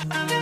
I'm